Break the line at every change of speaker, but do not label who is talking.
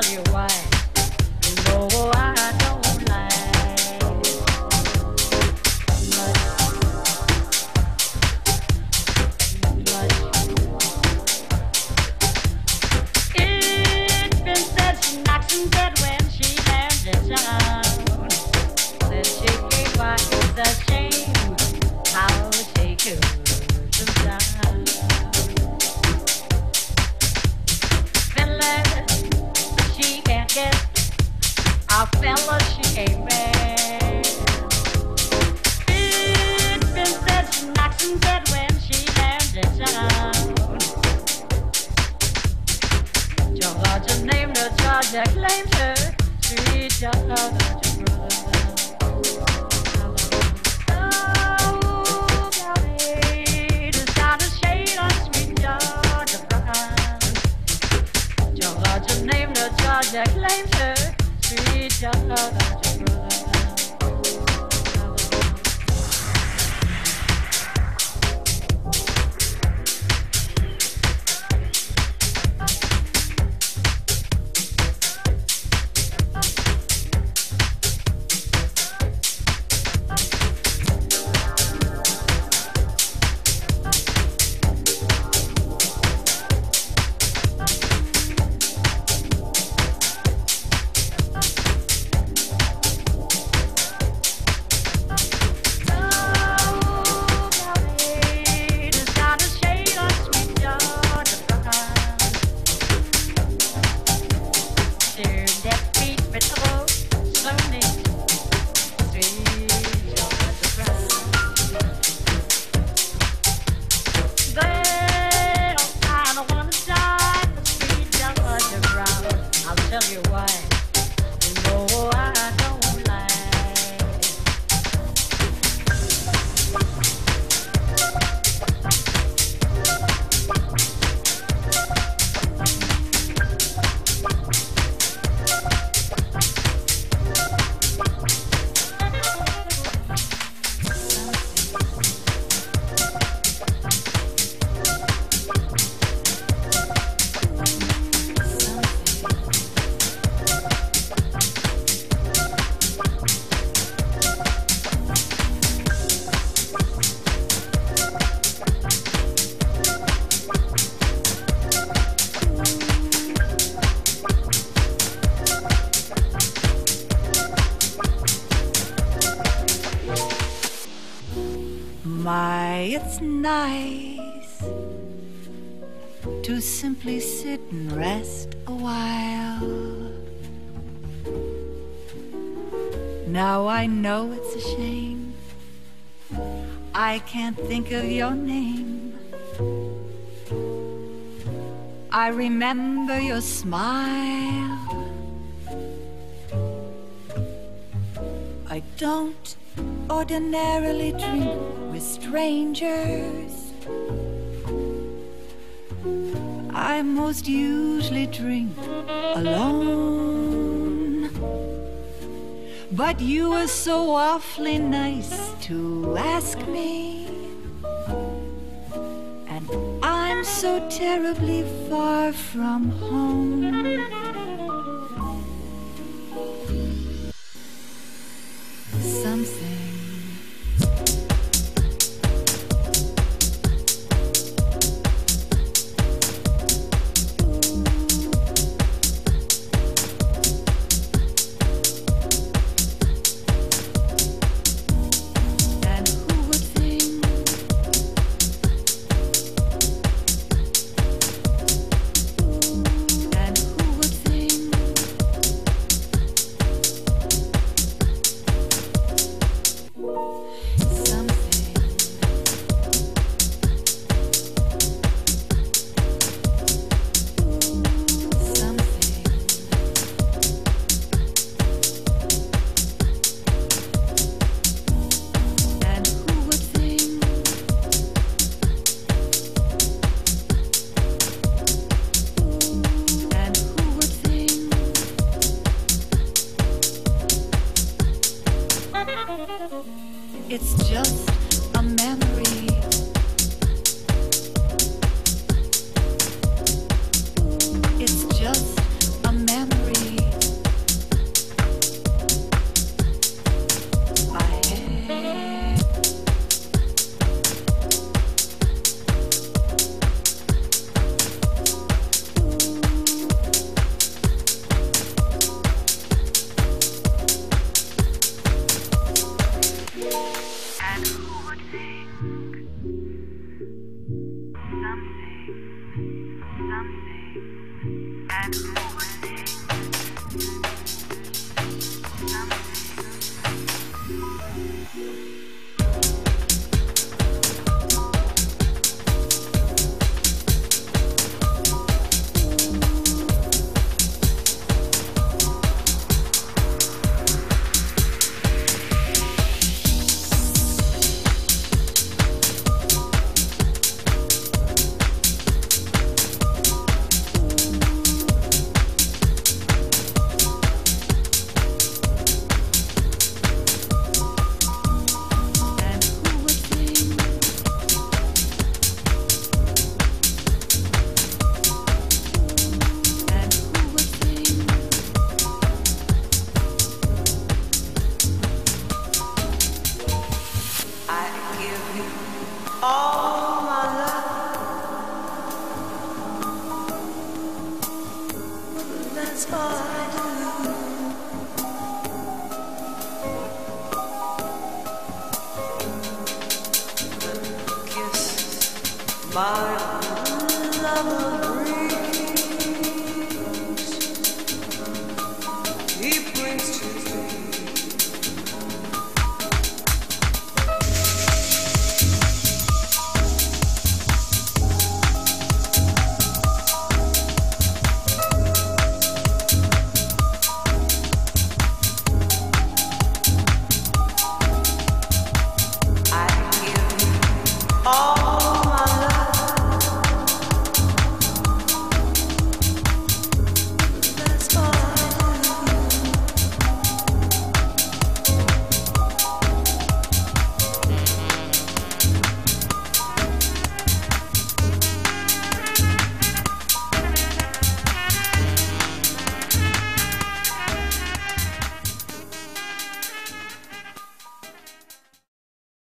tell you why. Simply sit and rest a while. Now I know it's a shame. I can't think of your name. I remember your smile. I don't ordinarily drink with strangers. I most usually drink alone. But you were so awfully nice to ask me. And I'm so terribly far from home.
It's That's all